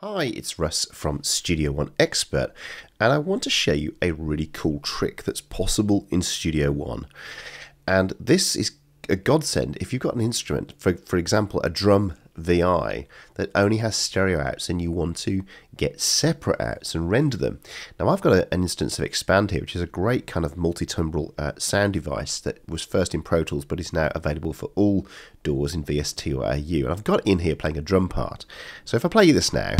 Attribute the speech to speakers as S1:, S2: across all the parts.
S1: Hi, it's Russ from Studio One Expert, and I want to show you a really cool trick that's possible in Studio One. And this is a godsend if you've got an instrument, for, for example, a drum VI that only has stereo outs and you want to get separate outs and render them. Now I've got a, an instance of Xpand here, which is a great kind of multi-timbral uh, sound device that was first in Pro Tools but is now available for all DAWs in VST or AU. And I've got in here playing a drum part. So if I play you this now,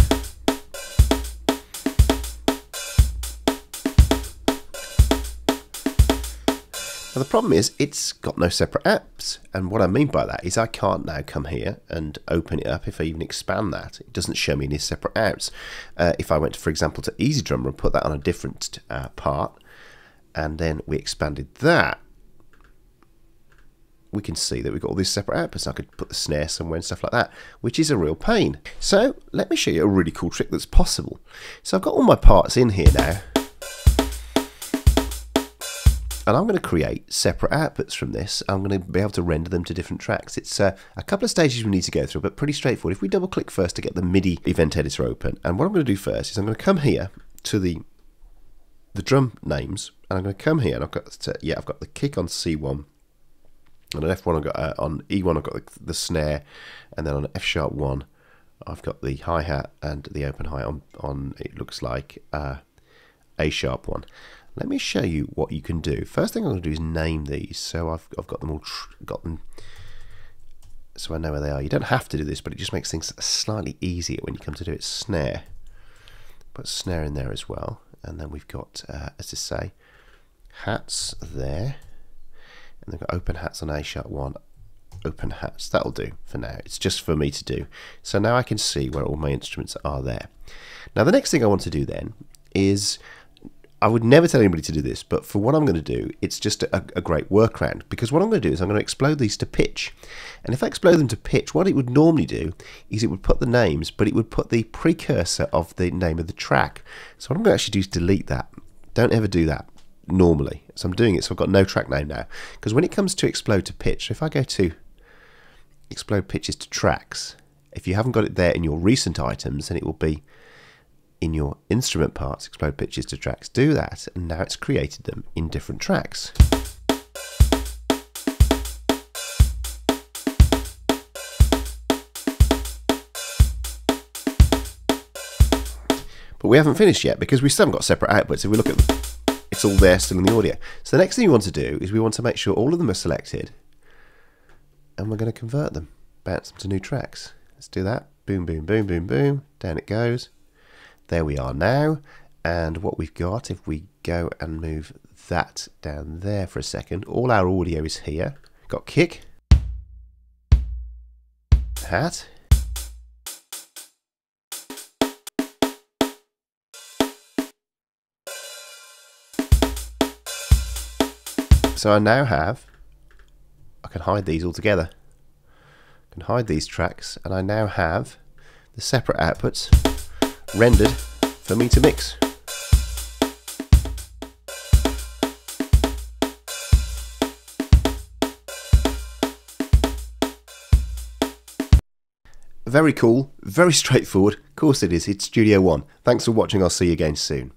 S1: Now the problem is it's got no separate apps and what I mean by that is I can't now come here and open it up if I even expand that. It doesn't show me any separate apps. Uh, if I went for example to EZdrummer and put that on a different uh, part and then we expanded that we can see that we've got all these separate outputs. I could put the snare somewhere and stuff like that, which is a real pain. So let me show you a really cool trick that's possible. So I've got all my parts in here now and I'm going to create separate outputs from this. I'm going to be able to render them to different tracks. It's uh, a couple of stages we need to go through, but pretty straightforward. If we double click first to get the MIDI event editor open, and what I'm going to do first is I'm going to come here to the the drum names, and I'm going to come here, and I've got to, yeah, I've got the kick on C1, and on an F1 I've got uh, on E1 I've got the, the snare, and then on F sharp one I've got the hi hat and the open hi on on it looks like uh, A sharp one. Let me show you what you can do. First thing I'm going to do is name these. So I've, I've got them all got them so I know where they are. You don't have to do this, but it just makes things slightly easier when you come to do it. Snare. Put snare in there as well. And then we've got, uh, as to say, hats there. And they've got open hats on A sharp 1, open hats. That'll do for now. It's just for me to do. So now I can see where all my instruments are there. Now the next thing I want to do then is I would never tell anybody to do this, but for what I'm going to do, it's just a, a, great workaround. Because what I'm going to do is I'm going to explode these to pitch. And if I explode them to pitch, what it would normally do is it would put the names, but it would put the precursor of the name of the track. So what I'm going to actually do is delete that. Don't ever do that normally. So I'm doing it, so I've got no track name now. Because when it comes to explode to pitch, if I go to explode pitches to tracks, if you haven't got it there in your recent items, then it will be in your instrument parts, explode pitches to tracks, do that, and now it's created them in different tracks. But we haven't finished yet because we still haven't got separate outputs. If we look at them, it's all there still in the audio. So the next thing we want to do is we want to make sure all of them are selected and we're going to convert them, bounce them to new tracks. Let's do that. Boom, boom, boom, boom, boom. Down it goes. There we are now. And what we've got, if we go and move that down there for a second, all our audio is here. Got kick, hat, So I now have, I can hide these all together. I can hide these tracks and I now have the separate outputs rendered for me to mix. Very cool, very straightforward. Of course it is, it's Studio One. Thanks for watching, I'll see you again soon.